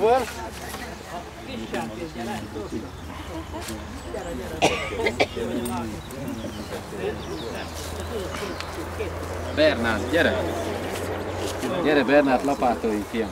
Van? Bernát, gyere! Gyere Bernát, lapátoljunk ilyen.